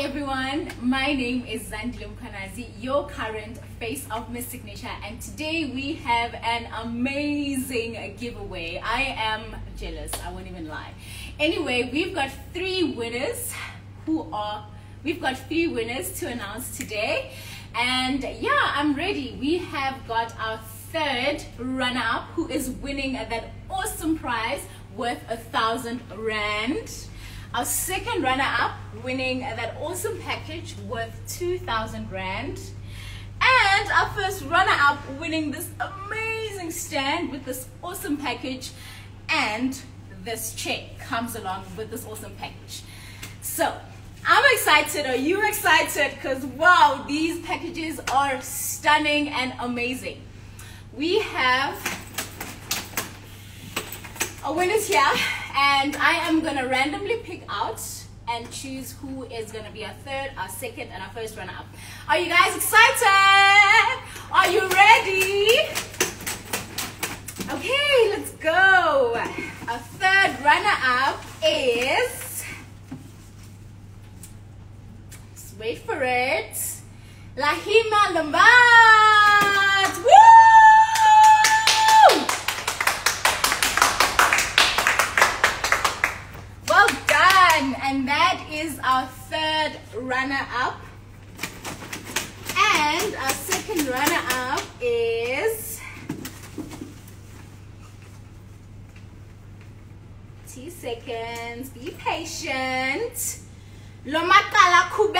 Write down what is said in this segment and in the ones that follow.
everyone, my name is Zandile Mkhwanazi, your current face of Miss Signature and today we have an amazing giveaway. I am jealous, I won't even lie. Anyway, we've got three winners who are, we've got three winners to announce today, and yeah, I'm ready. We have got our third runner up who is winning that awesome prize worth a thousand rand. Our second runner-up winning that awesome package worth 2,000 Rand. And our first runner-up winning this amazing stand with this awesome package and this check comes along with this awesome package. So, I'm excited. Are you excited? Because wow, these packages are stunning and amazing. We have a winners here and I am gonna randomly pick out and choose who is gonna be our third, our second, and our first runner-up. Are you guys excited? Are you ready? Okay, let's go. Our third runner-up is, let's wait for it, Lahima Lambat. Woo! and that is our third runner-up. And our second runner-up is two seconds. Be patient. Lomakala Kubega.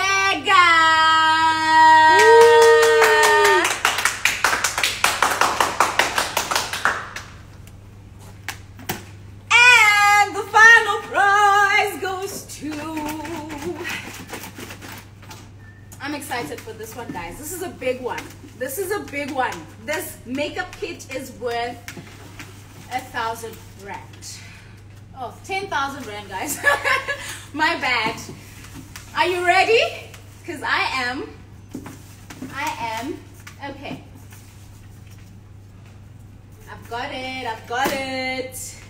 Excited for this one, guys. This is a big one. This is a big one. This makeup kit is worth a thousand rand. Oh, 10,000 rand, guys. My bad. Are you ready? Because I am. I am. Okay. I've got it. I've got it.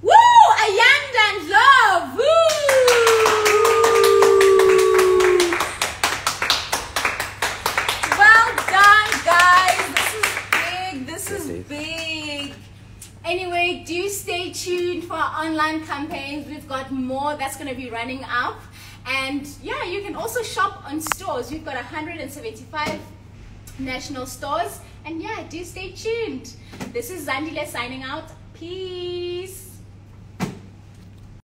Woo! Ayanda Ndlovu. Woo! big. Anyway, do stay tuned for our online campaigns. We've got more that's going to be running up. And yeah, you can also shop on stores. We've got 175 national stores. And yeah, do stay tuned. This is Zandile signing out. Peace.